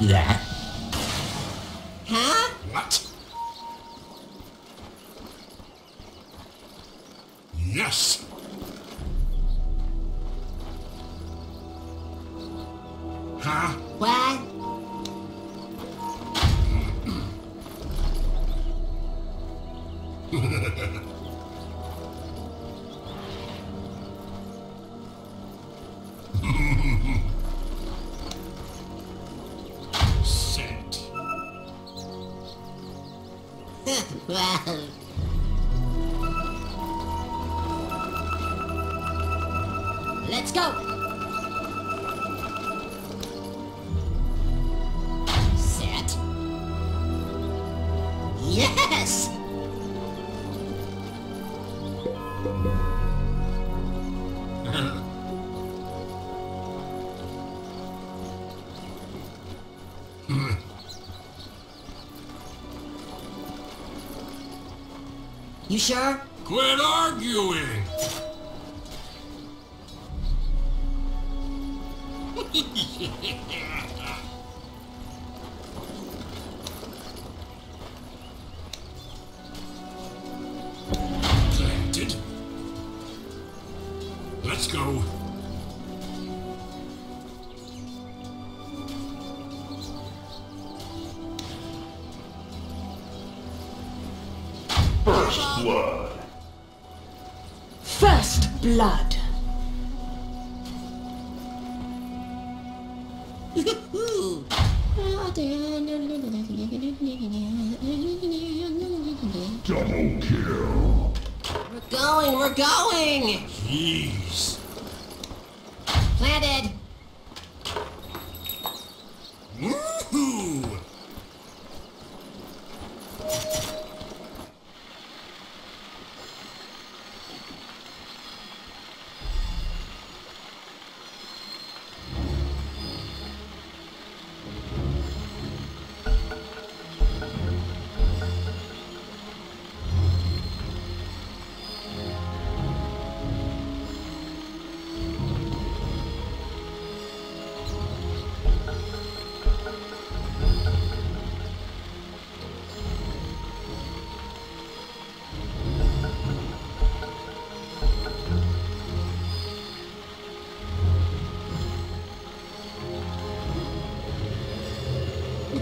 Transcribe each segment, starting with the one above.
Yeah. Let's go! Quit arguing!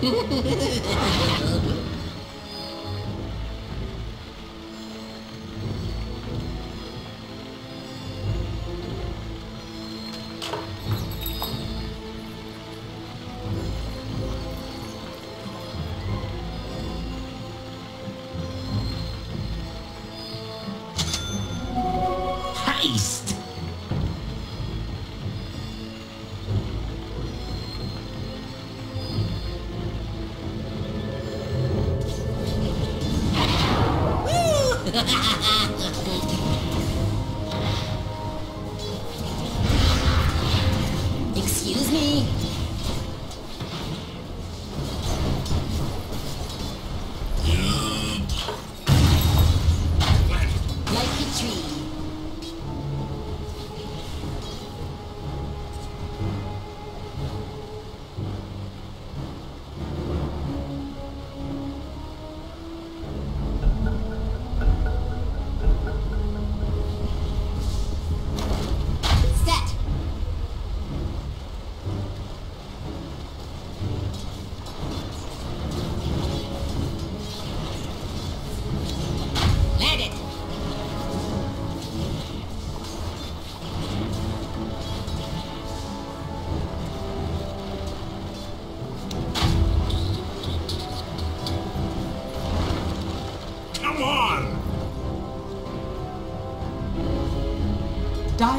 Ha ha ha ha!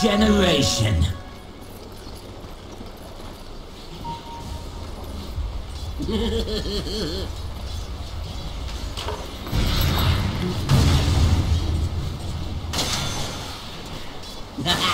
Regeneration.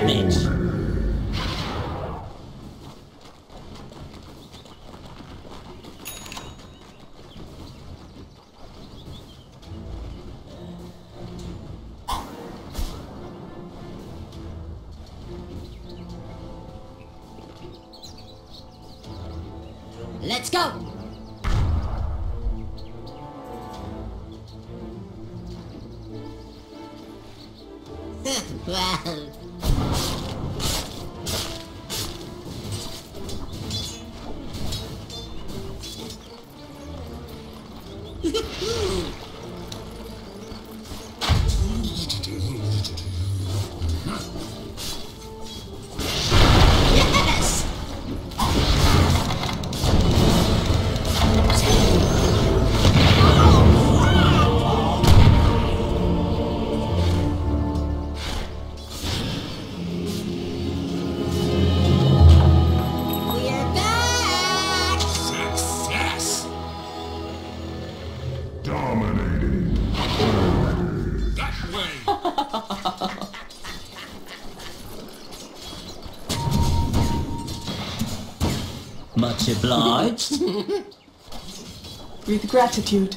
damage! Let's go! well... obliged. With gratitude.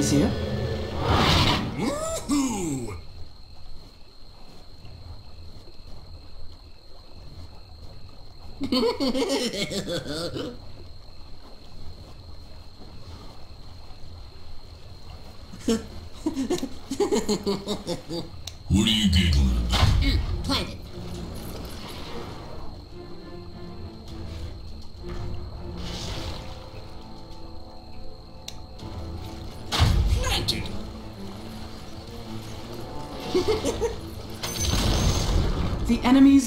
easier. what are you giggling about? Mm, planet.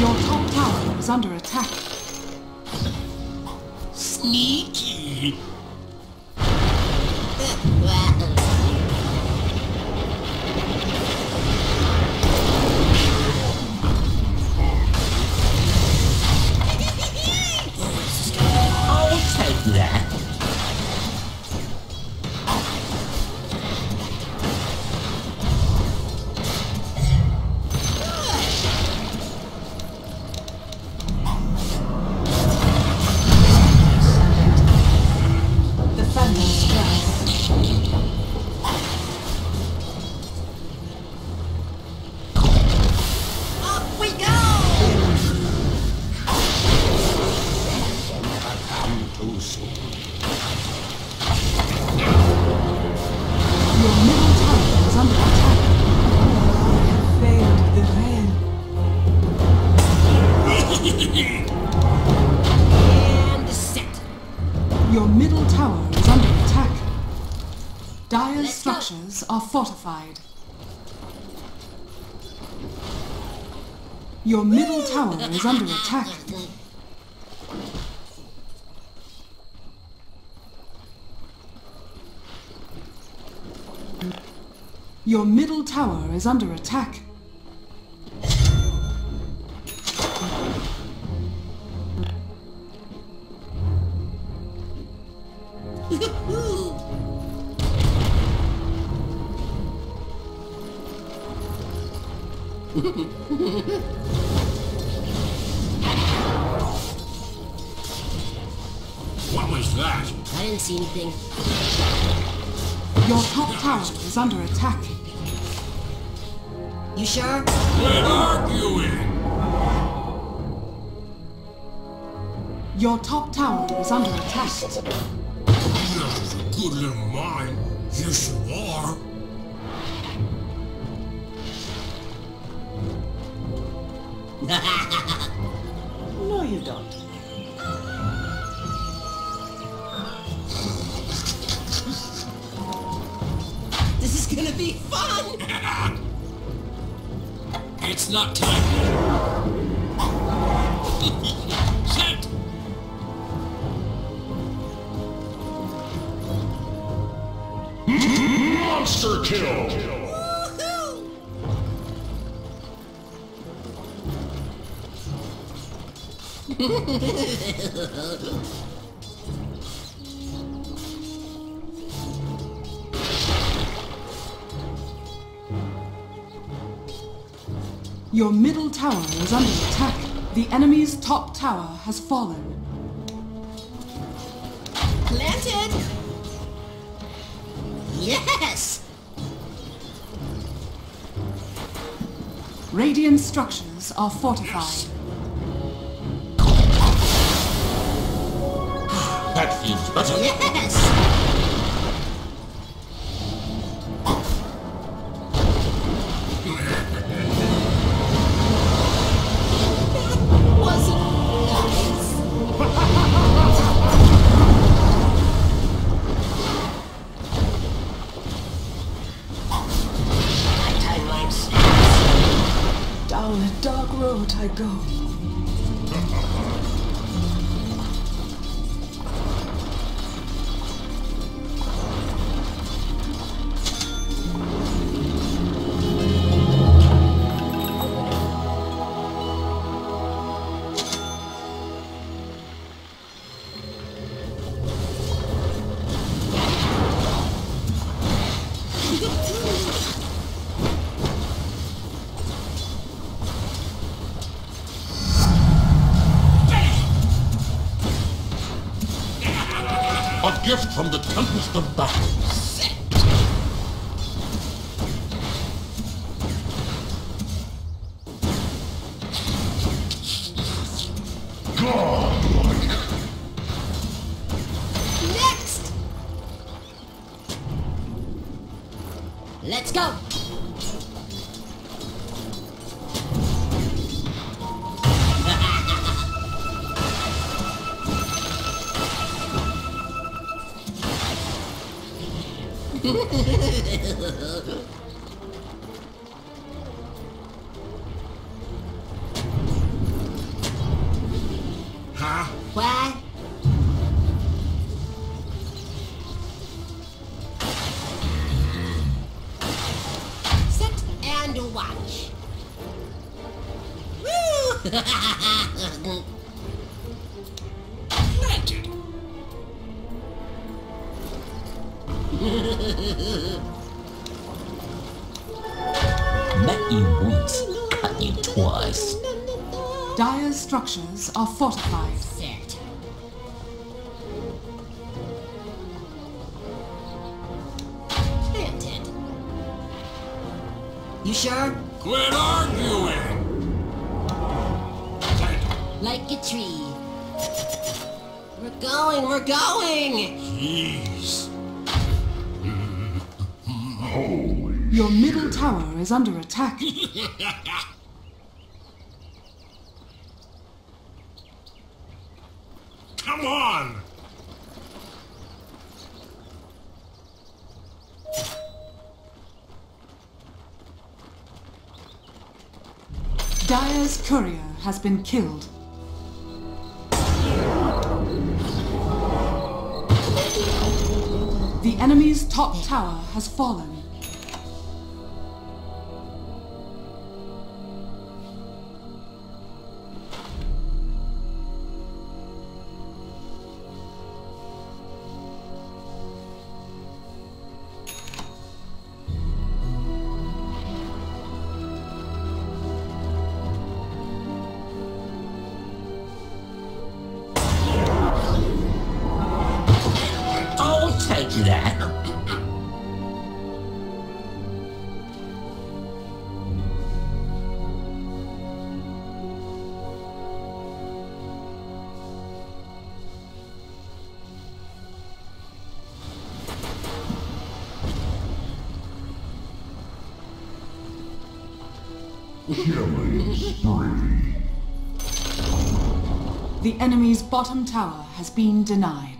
Your top tower is under attack. Sneaky! Your middle tower is under attack. Your middle tower is under attack. See anything. Your top tower is under attack. You sure? Quit arguing! Your top tower is under attack. This a good little mine. Yes, you are. No, It's not time. Set! Monster kill! Your middle tower is under attack. The enemy's top tower has fallen. Planted! Yes! Radiant structures are fortified. That feels better. Yes! Let's go! You sure? Quit arguing! Like a tree. We're going, we're going! Jeez. Your middle tower is under attack. Come on! Dire's courier has been killed. The enemy's top tower has fallen. enemy's bottom tower has been denied.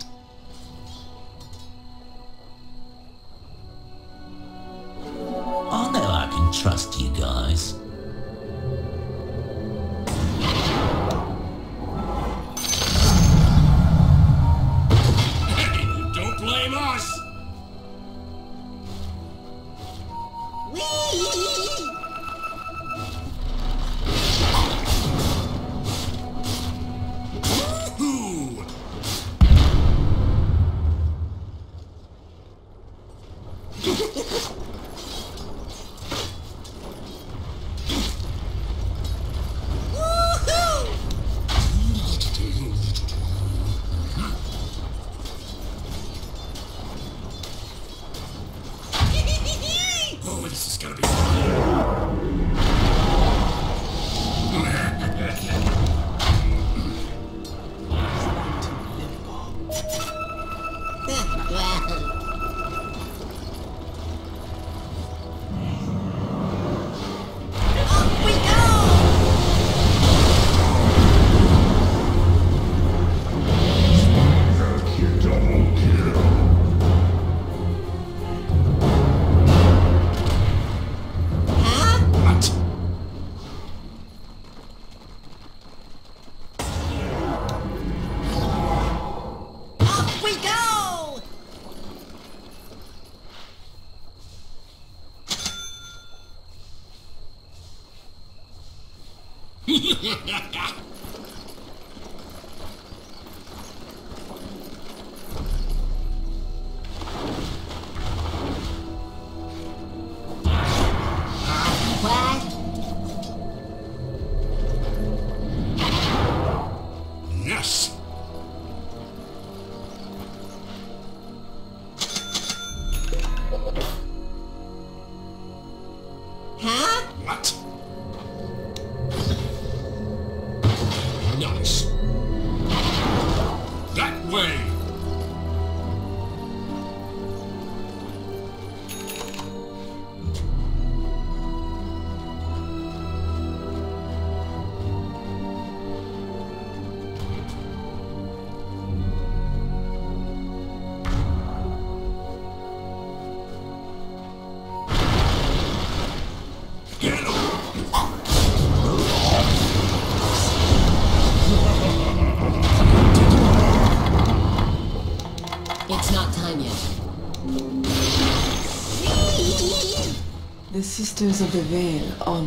sisters of the veil on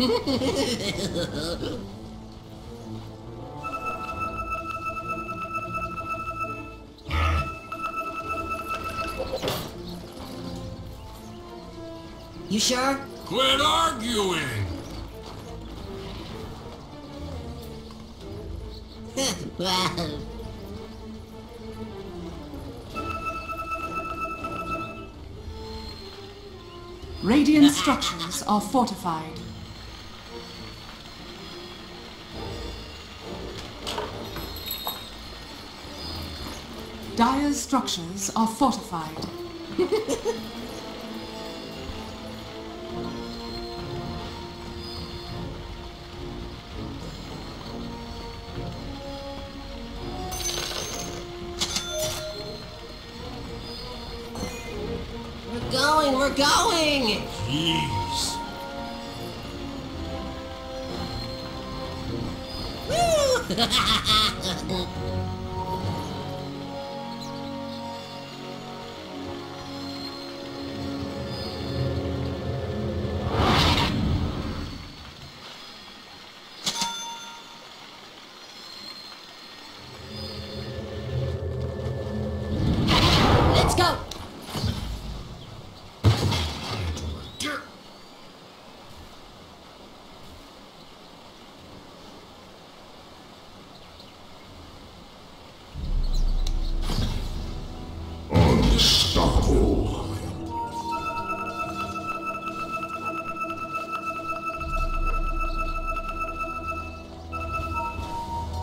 you sure? Quit arguing! Radiant structures are fortified. Dire's structures are fortified. we're going, we're going! Jeez. Woo!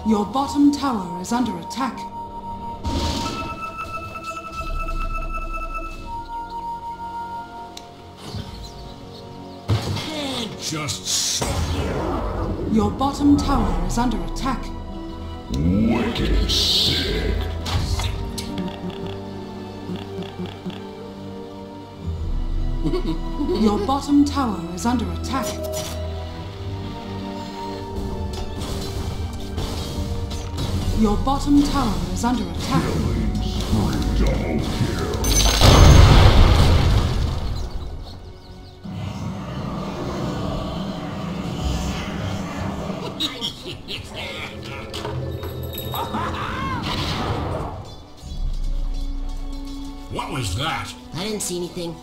Your bottom tower is under attack. Just shut Your bottom tower is under attack. Wicked sick. Your bottom tower is under attack. Your bottom tower is under attack. Killing spree double kill. What was that? I didn't see anything.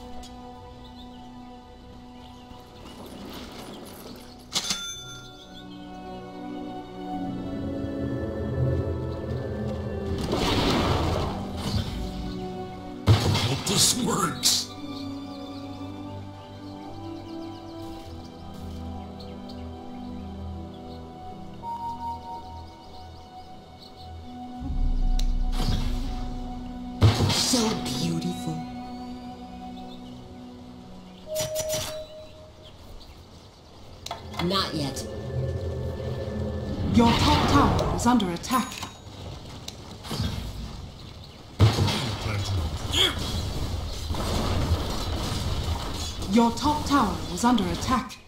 So beautiful. Not yet. Your top tower is under attack. Your top tower is under attack.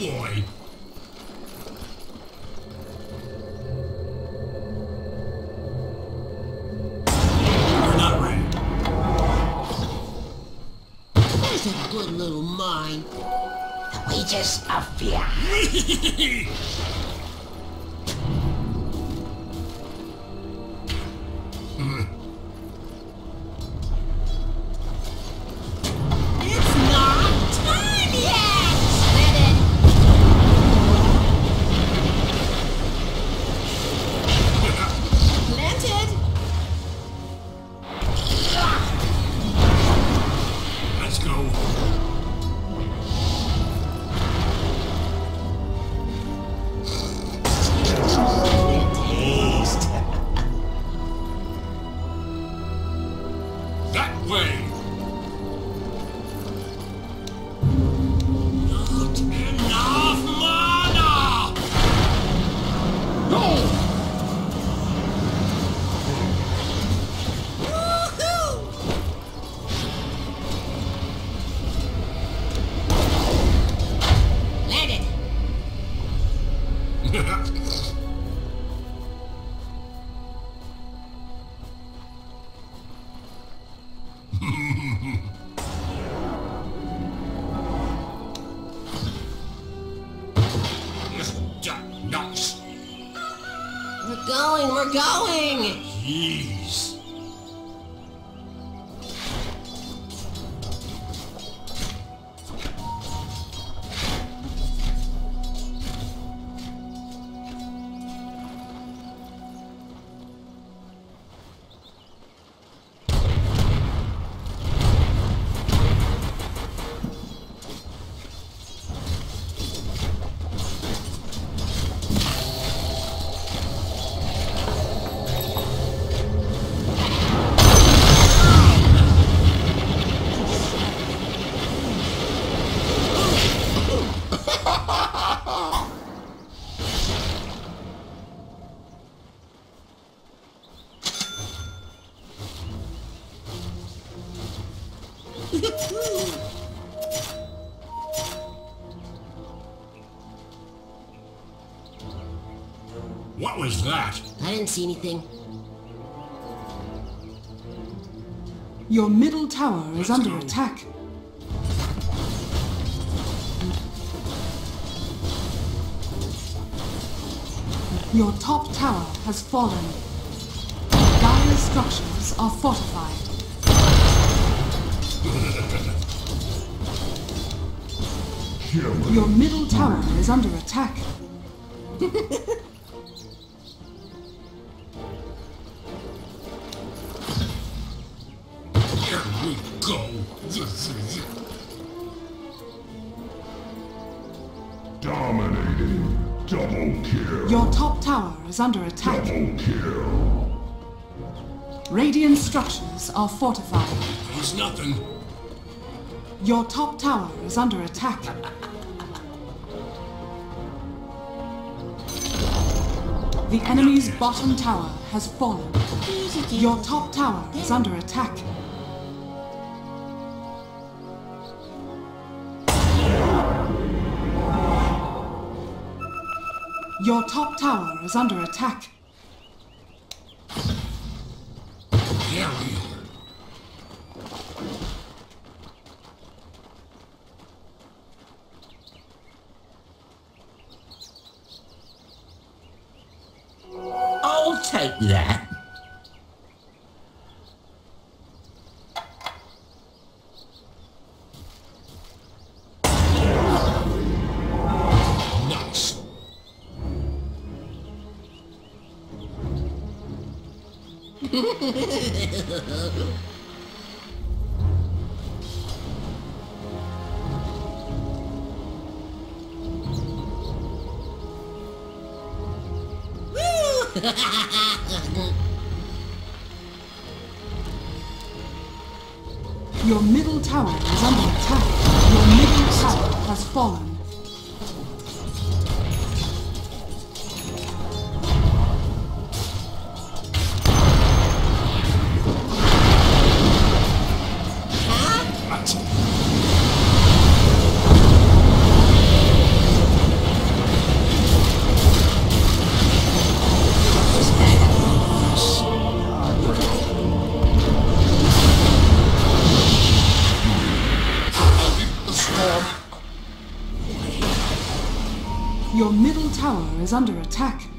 Boy. You're not ready. There's a good little mine. The wages of fear. We're going! Jeez. See anything. Your middle tower is Let's under go. attack. Your top tower has fallen. Dire structures are fortified. Your middle tower is under attack. is under attack. Radiant structures are fortified. That was nothing. Your top tower is under attack. The enemy's bottom tower has fallen. Your top tower is under attack. Your top tower is under attack. I'll take that. Your middle tower is under attack. Your middle tower has fallen. Is under attack.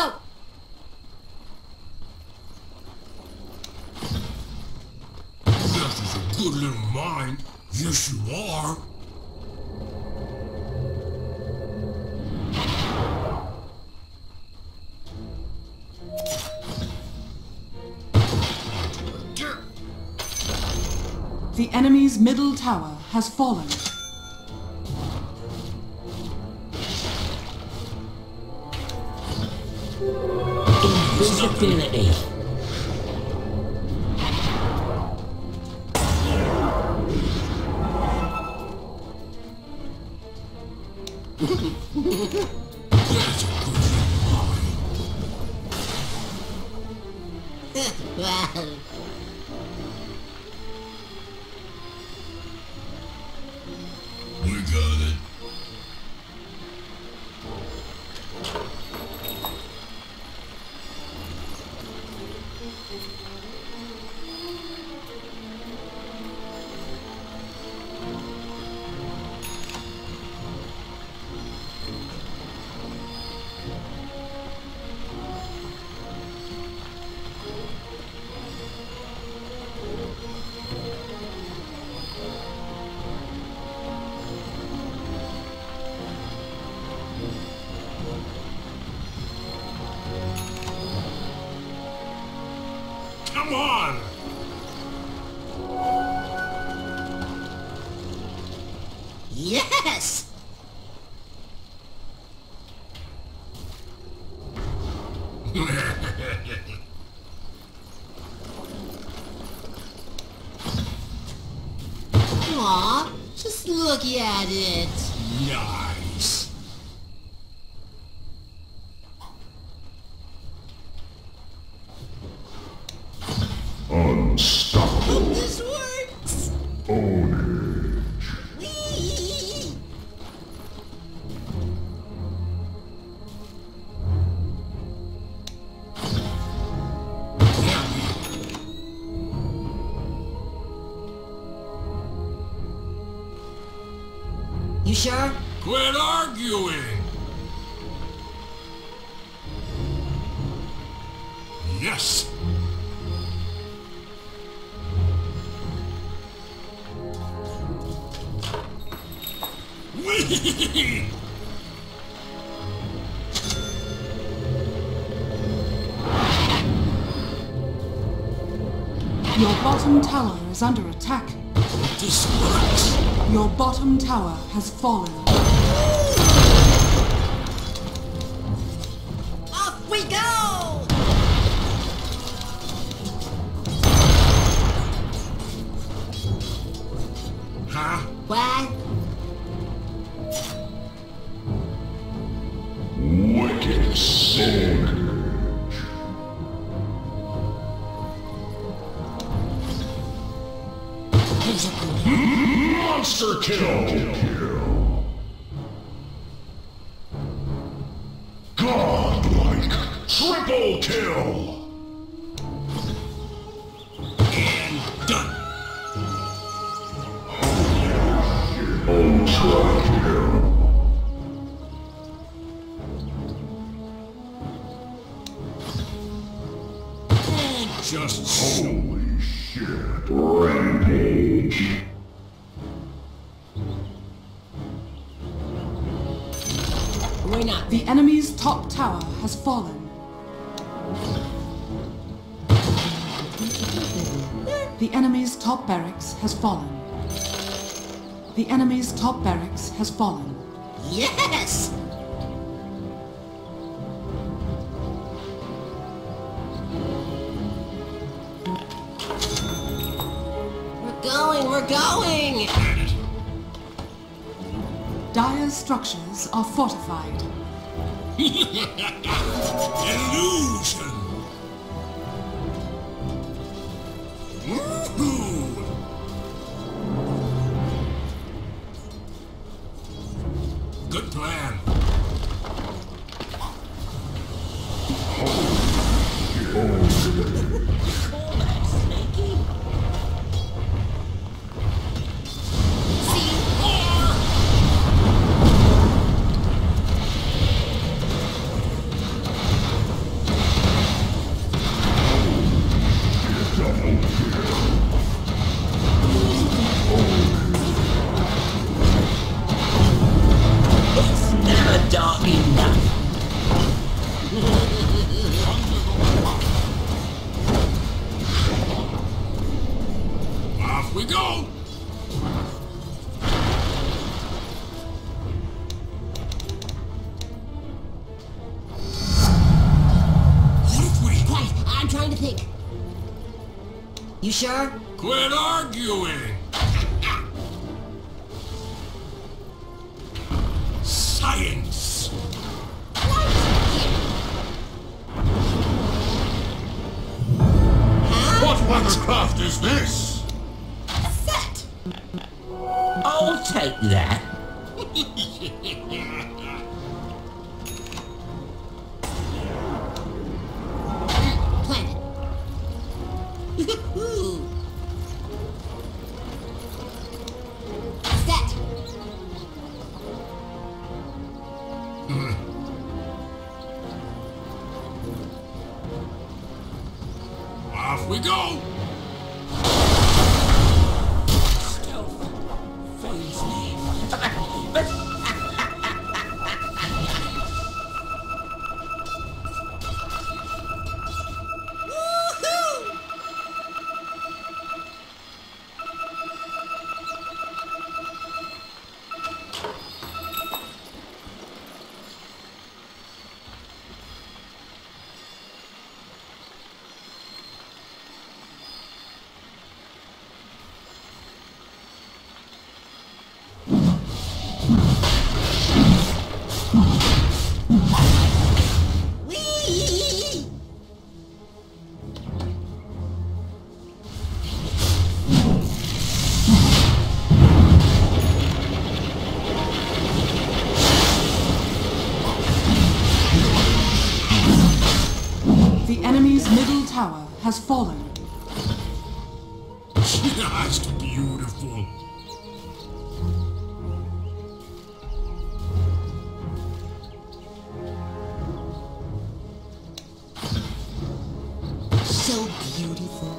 Go! This is a good little mine. Yes, you are. The enemy's middle tower has fallen. Invisibility. Come on! yes! Aw, just look at it. Tower has fallen. Off we go! Huh? What? Wicked Ownage. Monster kill. kill. Barracks has fallen. The enemy's top barracks has fallen. Yes! We're going, we're going! Dire's structures are fortified. Illusion! Sure? Go! Has fallen. Just beautiful. So beautiful.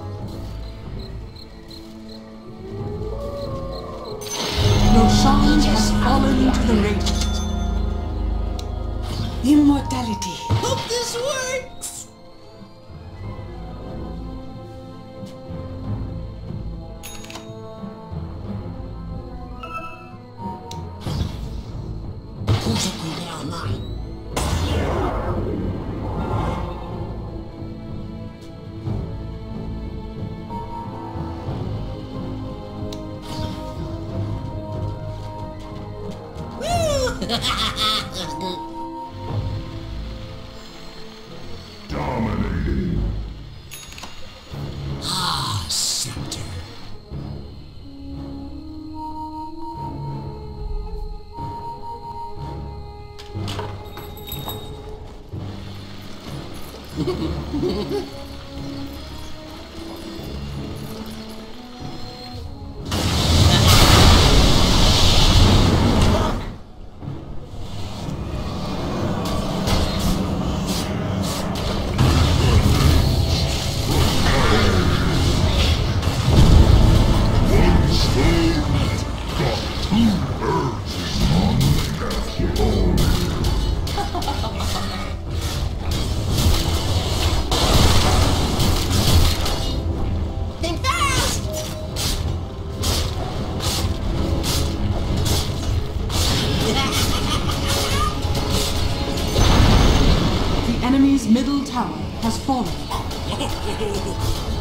Roshan has fallen to the radiant. Immortality. Hope this works! tower has fallen.